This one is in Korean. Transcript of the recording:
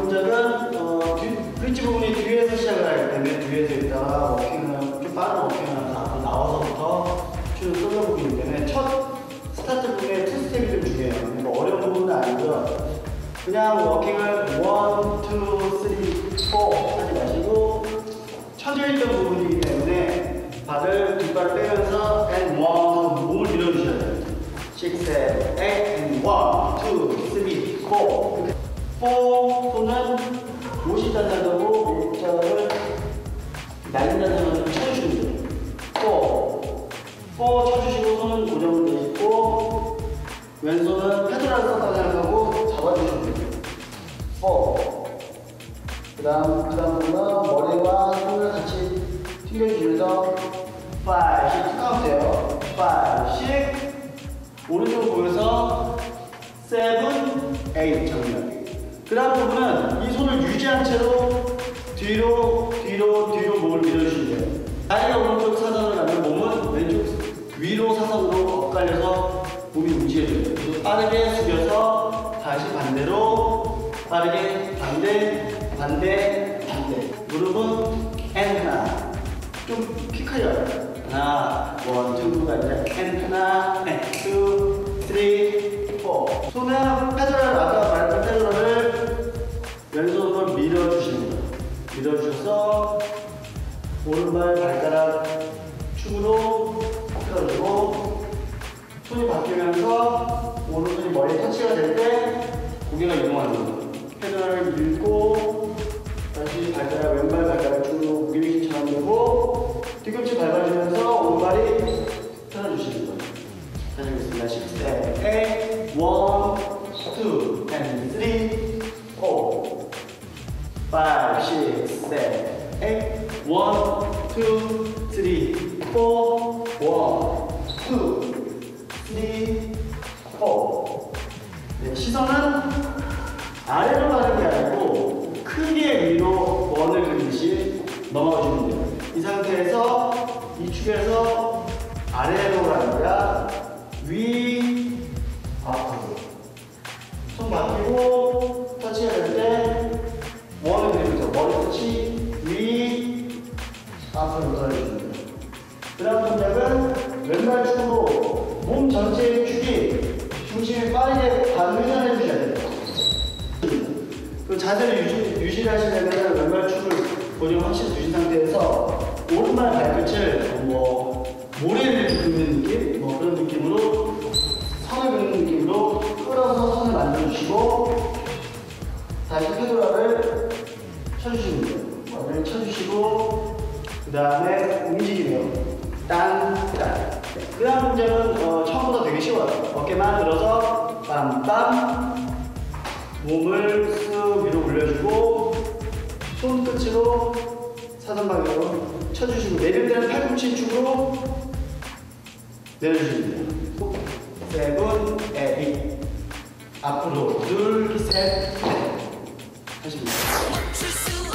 동작은 어, 뒤, bridge 부분이 뒤에서 시작을 하기 때문에 뒤에서 있다가 워킹을 좀 빠른 워킹을 하다 나와서부터 쭉 끌어보기 때문에 첫 스타트 부분에 투 스텝이 좀 중요해요. 뭐 어려운 부분은 아니고요. 그냥 워킹을 one, two, three, four 하지 마시고 처져 있던 부분이기 때문에 발을 뒷발을 빼면서 and one 몸을 밀어주셔야 돼요. six, seven, eight, and one, two, three, four. 이렇게 four 또는 단다고 목자를 날린다는 쳐주시면 돼요. four, four 쳐주시고 손은 고정을 내시고 왼손은 페드라를 썼다고 생각하고 잡아주시면 돼요. four. 그 다음, 그 다음으로는 머리와 손을 같이 튕겨주면서 5, 6, 카운트요. 5, 6, 오른쪽 보면서 7, 8 정면. 그 다음 부분은 이 손을 유지한 채로 뒤로, 뒤로, 뒤로 몸을 밀어주시면 돼요. 다리가 오른쪽 사선으로 가면 몸은 왼쪽 위로 사선으로 엇갈려서 몸이 움직여져요. 그래서 빠르게 숙여서 다시 반대로 빠르게 반대, 반대, 반대. 무릎은 and 하나. 좀 키 커요. 하나, one, two가 아니라 and 하나, and two, three, four. 손은 페더 오른발 발가락 축으로 풀어주고 손이 바뀌면서 오른손이 머리에 터치가 될 때 고개가 이동하는. 페더를 밀고 다시 발가락 왼발 발가락 쪽으로 무게미처럼 되고 뒤꿈치 밟아주면서 오른발이 틀어주시는 거예요. 다시 해보겠습니다. 10, 8, 1, 2, and 3, 4, 5, 6, 7, 8, 1, 2, 3, 4, 1, 2, 3, 4. 네, 시선은 아래로 가는 게 아니고 크게 위로 원을 그리듯이 넘어가 주면 돼요. 이 상태에서 이 축에서 아래로 가는 거야. 위, 앞으로. 손 바뀌고 될때 앞으로 떨어주면 돼요. 그 다음 동작은 왼발 축으로 몸 전체의 축이 중심이 빠르게 반회전해 주셔야 돼요. 그 자세를 유지, 유지를 하시려면 왼발 축을 본인 확실히 주신 상태에서 오른발 발끝을 뭐 모래를 긁는 느낌? 뭐 그런 느낌으로 선을 긋는 느낌으로 끌어서 선을 만들어주시고 다시 페도라를 쳐주시면 돼요. 쳐주시고 그 다음에 움직이네요. 딴, 딴. 그 다음 문제는 어, 처음보다 되게 쉬워요. 어깨만 들어서 빰빰 몸을 쓱 위로 올려주고 손끝으로 사선 방향으로 쳐주시고 내릴 때는 팔꿈치 축으로 내려주시면 돼요. seven, eight 앞으로 둘, 셋, 넷 하십니다.